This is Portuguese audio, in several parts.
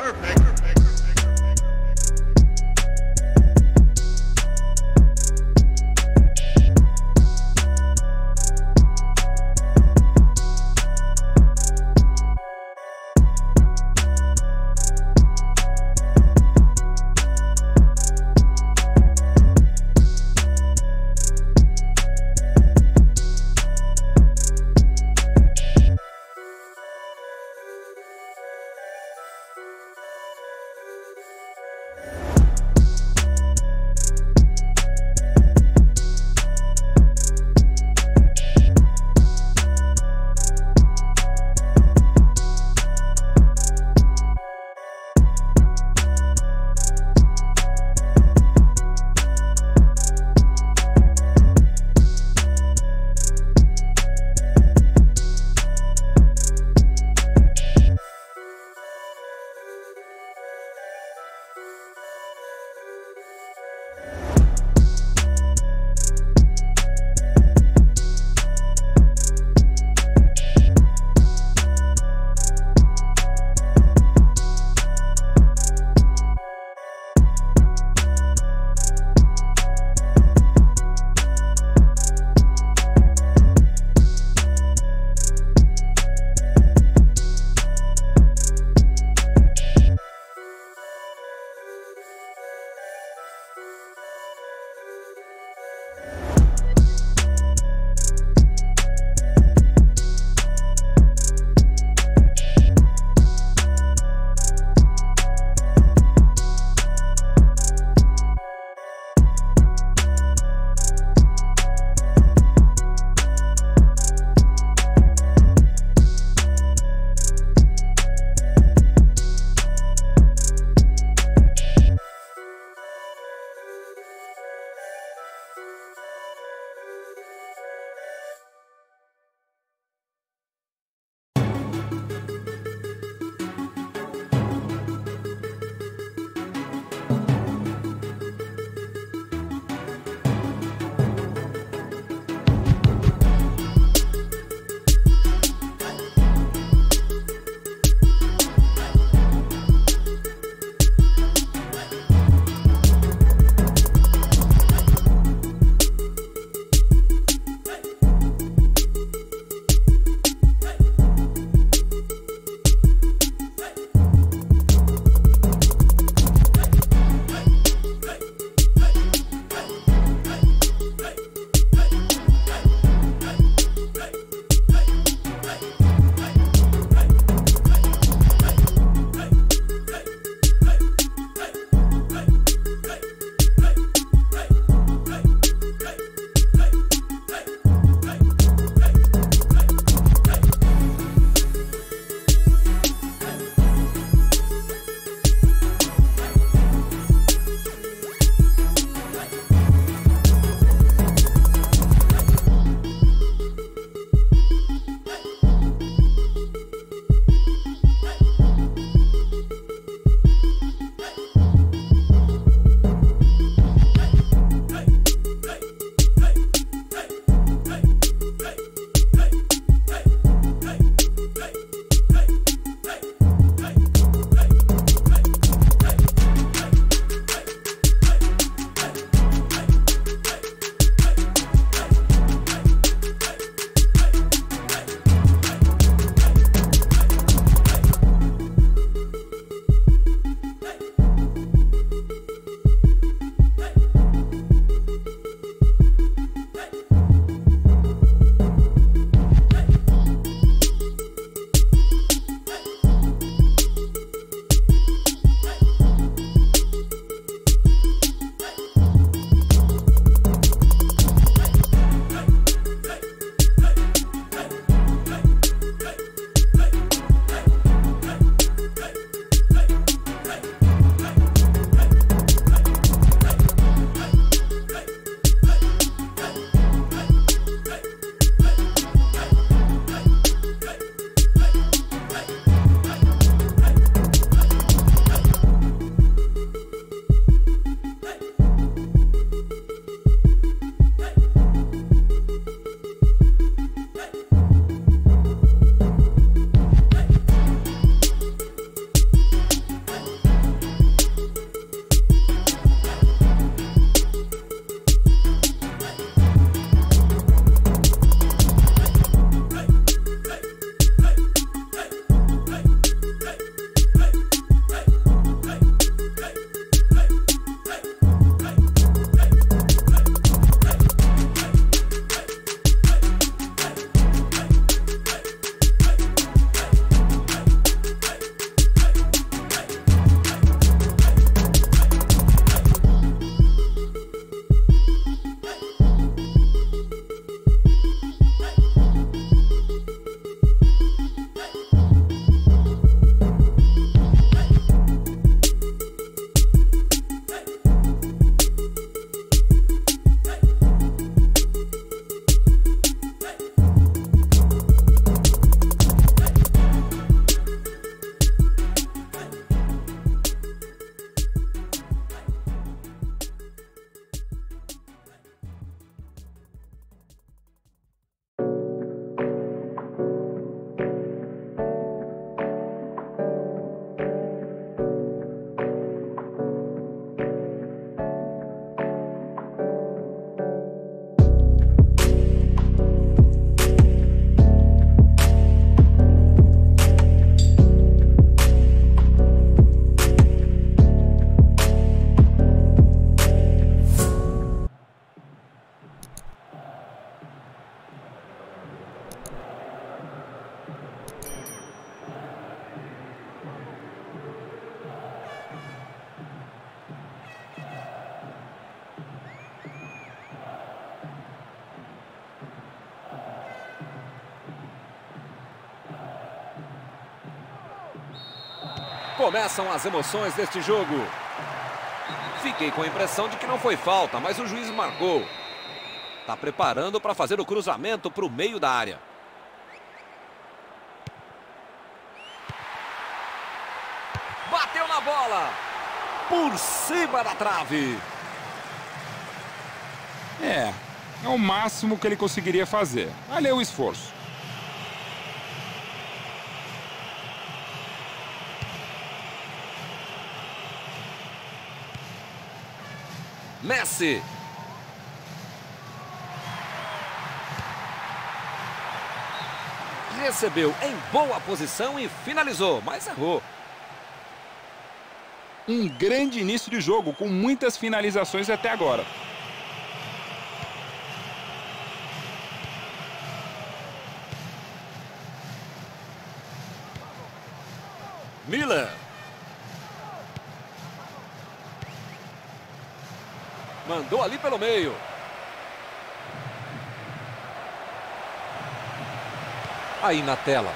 Perfect. Perfect. Começam as emoções deste jogo. Fiquei com a impressão de que não foi falta, mas o juiz marcou. Está preparando para fazer o cruzamento para o meio da área. Bateu na bola. Por cima da trave. É, é o máximo que ele conseguiria fazer. Valeu o esforço. Messi. Recebeu em boa posição e finalizou, mas errou. Um grande início de jogo, com muitas finalizações até agora. Miller. Mandou ali pelo meio. Aí na tela.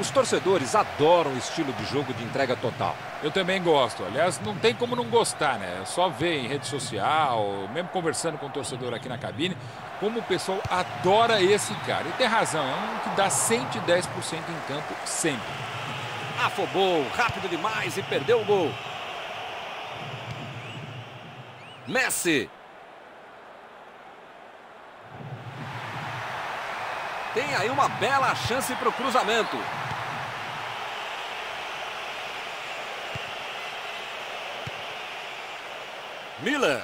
Os torcedores adoram o estilo de jogo de entrega total. Eu também gosto. Aliás, não tem como não gostar, né? É só ver em rede social, mesmo conversando com o torcedor aqui na cabine, como o pessoal adora esse cara. E tem razão, é um que dá 110% em campo sempre. Afobou, rápido demais e perdeu o gol. Messi. Tem aí uma bela chance para o cruzamento. Miller.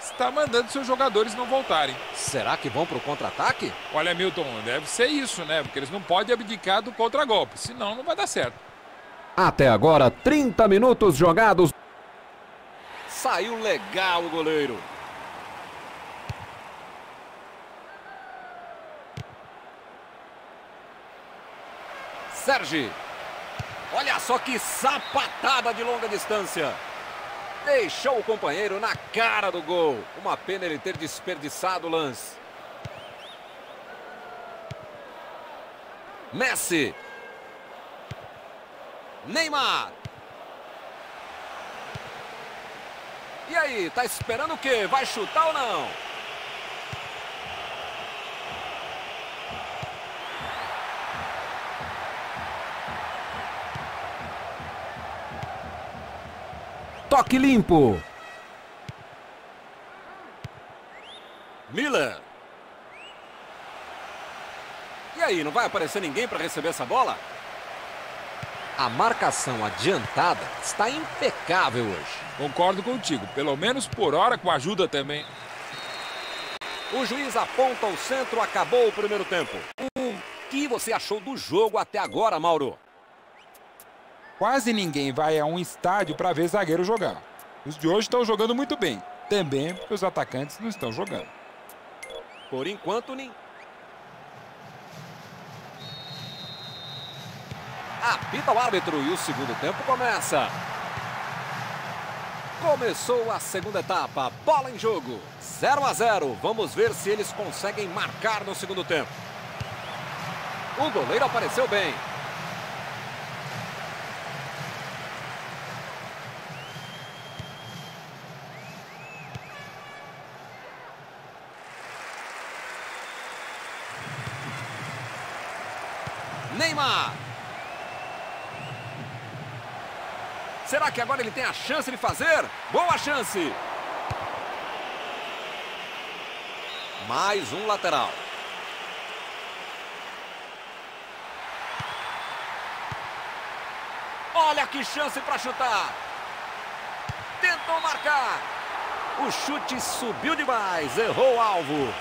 Está mandando seus jogadores não voltarem. Será que vão para o contra-ataque? Olha, Milton, deve ser isso, né? Porque eles não podem abdicar do contra-golpe, senão não vai dar certo. Até agora, 30 minutos jogados. Saiu legal o goleiro. Sérgio. Olha só que sapatada de longa distância. Deixou o companheiro na cara do gol. Uma pena ele ter desperdiçado o lance. Messi. Neymar. E aí, tá esperando o quê? Vai chutar ou não? Toque limpo. Miller. E aí, não vai aparecer ninguém para receber essa bola? A marcação adiantada está impecável hoje. Concordo contigo, pelo menos por hora com ajuda também. O juiz aponta o centro, acabou o primeiro tempo. O que você achou do jogo até agora, Mauro? Quase ninguém vai a um estádio para ver zagueiro jogar. Os de hoje estão jogando muito bem. Também porque os atacantes não estão jogando. Por enquanto, nem. Apita o árbitro e o segundo tempo começa. Começou a segunda etapa. Bola em jogo. 0 a 0. Vamos ver se eles conseguem marcar no segundo tempo. O goleiro apareceu bem. Neymar. Agora ele tem a chance de fazer? Boa chance. Mais um lateral. Olha que chance para chutar. Tentou marcar. O chute subiu demais, errou o alvo.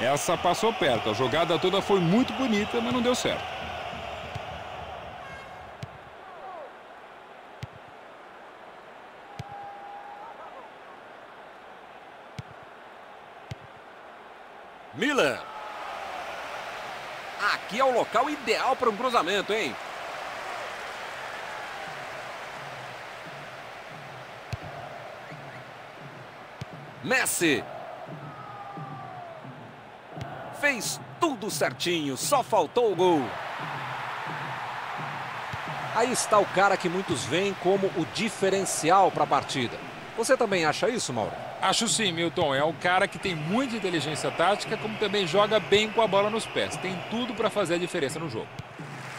Essa passou perto. A jogada toda foi muito bonita, mas não deu certo. Miller. Aqui é o local ideal para um cruzamento, hein? Messi. Fez Tudo certinho, só faltou o gol. Aí está o cara que muitos veem como o diferencial para a partida. Você também acha isso, Mauro? Acho sim, Milton. É um cara que tem muita inteligência tática, como também joga bem com a bola nos pés. Tem tudo para fazer a diferença no jogo.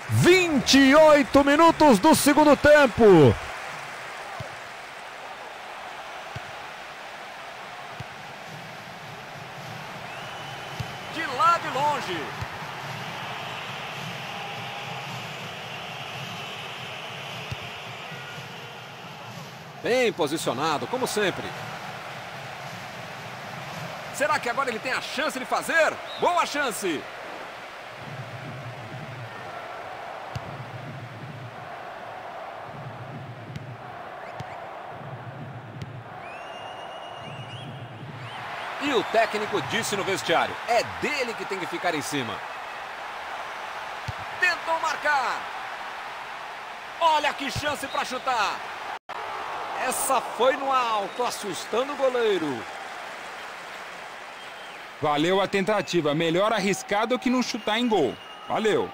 28 minutos do segundo tempo. De lá de longe. Bem posicionado, como sempre. Será que agora ele tem a chance de fazer? Boa chance! E o técnico disse no vestiário, é dele que tem que ficar em cima. Tentou marcar. Olha que chance para chutar. Essa foi no alto, assustando o goleiro. Valeu a tentativa. Melhor arriscar do que não chutar em gol. Valeu.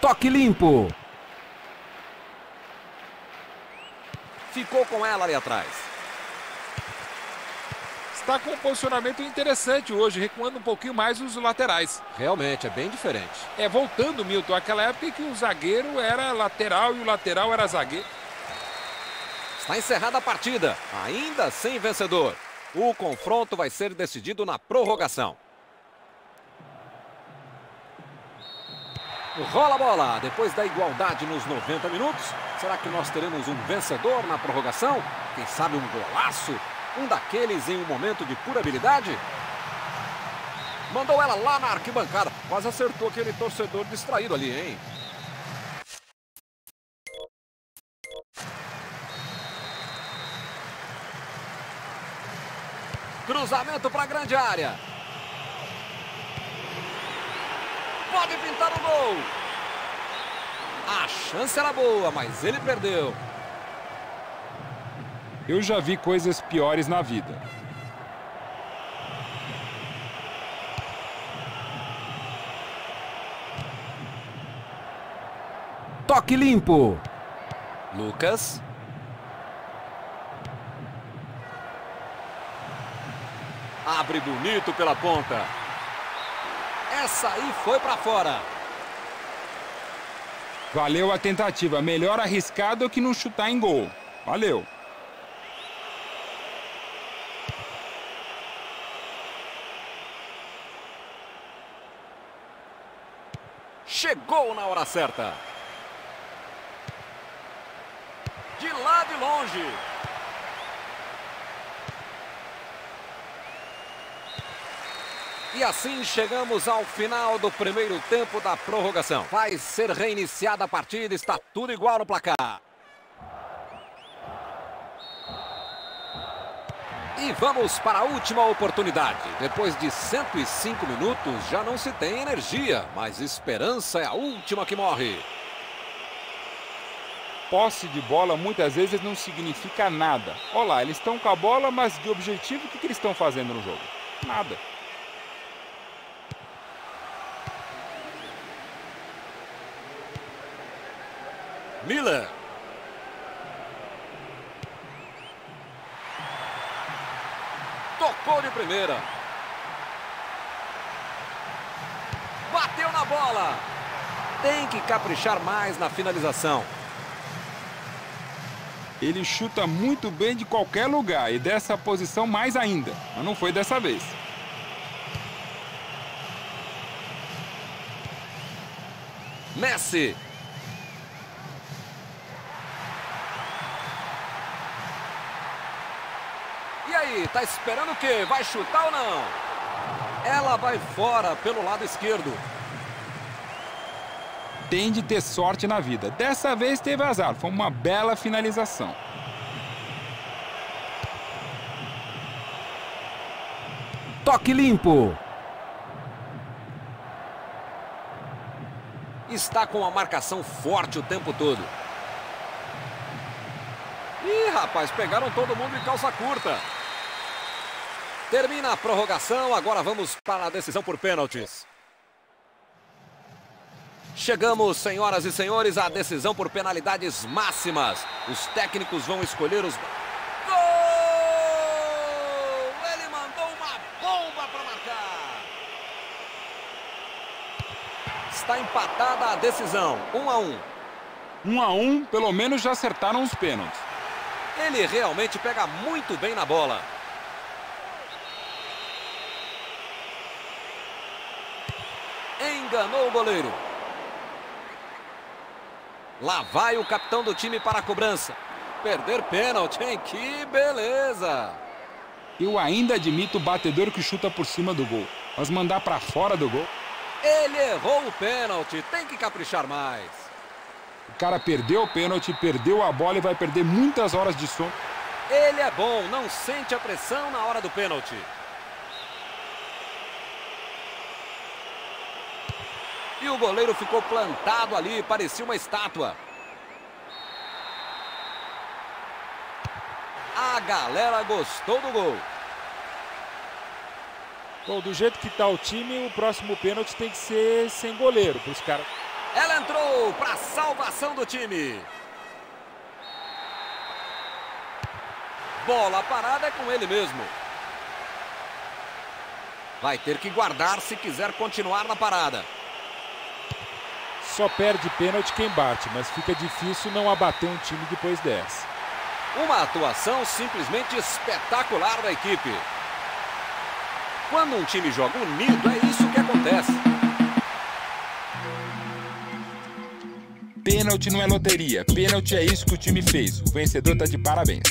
Toque limpo. Ficou com ela ali atrás. Está com um posicionamento interessante hoje, recuando um pouquinho mais os laterais. Realmente, é bem diferente. É, voltando, Milton, aquela época em que o zagueiro era lateral e o lateral era zagueiro. Está encerrada a partida, ainda sem vencedor. O confronto vai ser decidido na prorrogação. Rola a bola, depois da igualdade nos 90 minutos. Será que nós teremos um vencedor na prorrogação? Quem sabe um golaço? Um daqueles em um momento de pura habilidade? Mandou ela lá na arquibancada. Quase acertou aquele torcedor distraído ali, hein? Cruzamento para a grande área. Pode pintar o gol. A chance era boa, mas ele perdeu. Eu já vi coisas piores na vida. Toque limpo. Lucas. Abre bonito pela ponta. Essa aí foi para fora. Valeu a tentativa. Melhor arriscar do que não chutar em gol. Valeu. Chegou na hora certa. De lá de longe. E assim chegamos ao final do primeiro tempo da prorrogação. Vai ser reiniciada a partida, está tudo igual no placar. E vamos para a última oportunidade. Depois de 105 minutos, já não se tem energia, mas esperança é a última que morre. Posse de bola muitas vezes não significa nada. Olha lá, eles estão com a bola, mas de objetivo, o que, que eles estão fazendo no jogo? Nada. Miller. Tocou de primeira. Bateu na bola. Tem que caprichar mais na finalização. Ele chuta muito bem de qualquer lugar e dessa posição mais ainda, mas não foi dessa vez. Messi. Tá esperando o quê? Vai chutar ou não? Ela vai fora pelo lado esquerdo. Tem de ter sorte na vida. Dessa vez teve azar, foi uma bela finalização. Toque limpo. Está com a marcação forte o tempo todo. Ih, rapaz, pegaram todo mundo em calça curta. Termina a prorrogação, agora vamos para a decisão por pênaltis. Chegamos, senhoras e senhores, à decisão por penalidades máximas. Os técnicos vão escolher os... Gol! Ele mandou uma bomba para marcar. Está empatada a decisão, um a um. Um a um, pelo menos já acertaram os pênaltis. Ele realmente pega muito bem na bola. Enganou o goleiro. Lá vai o capitão do time para a cobrança. Perder pênalti, hein? Que beleza! Eu ainda admito o batedor que chuta por cima do gol. Mas mandar para fora do gol... Ele errou o pênalti, tem que caprichar mais. O cara perdeu o pênalti, perdeu a bola e vai perder muitas horas de sono. Ele é bom, não sente a pressão na hora do pênalti. E o goleiro ficou plantado ali, parecia uma estátua. A galera gostou do gol. Bom, do jeito que está o time, o próximo pênalti tem que ser sem goleiro para os caras. Ela entrou para a salvação do time. Bola parada é com ele mesmo. Vai ter que guardar se quiser continuar na parada. Só perde pênalti quem bate, mas fica difícil não abater um time depois dessa. Uma atuação simplesmente espetacular da equipe. Quando um time joga unido, é isso que acontece. Pênalti não é loteria. Pênalti é isso que o time fez. O vencedor está de parabéns.